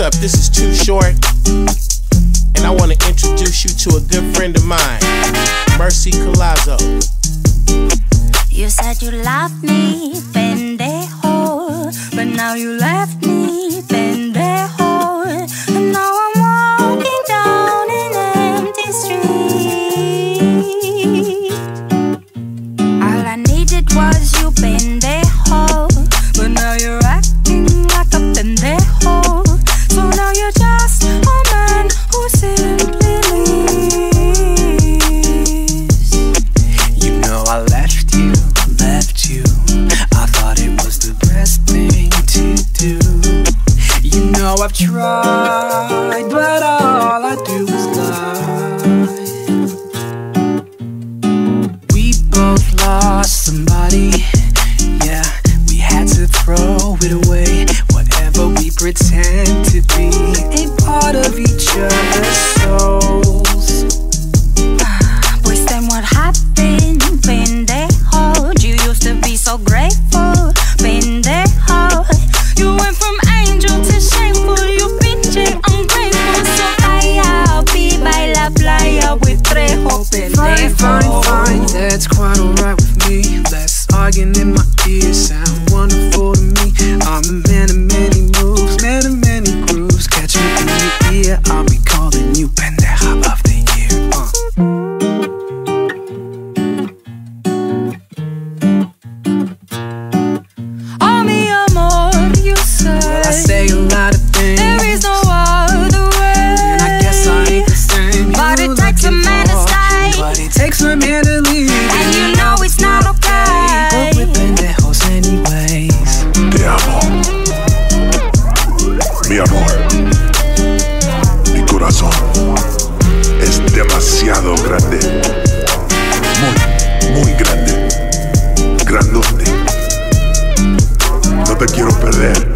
too short. And I wanna introduce you to a good friend of mine, Mercy Collazo. You said you loved me, pendejo, but now you left me, pendejo, and now I'm walking down an empty street. thing to do. You know I've tried But all I do is lie. We both lost somebody. Yeah, we had to throw it away. Whatever we pretend to be Ain't part of each other's souls. Ah, Boys, then what happened when they hold You? Used to be so grateful. Listen.